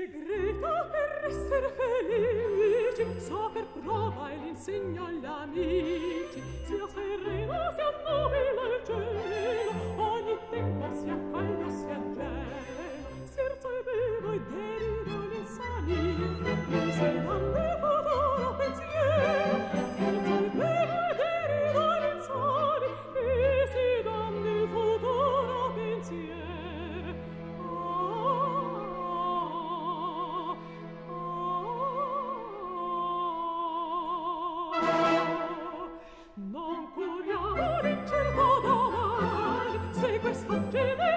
segreta per esser felici saper prova e l'insegna agli amici sia sereno sia nobile il cielo. Puccini!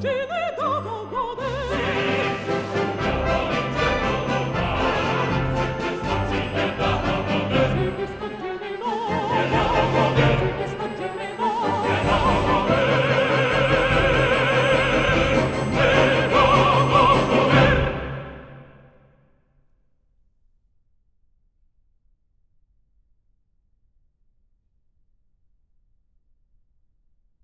Till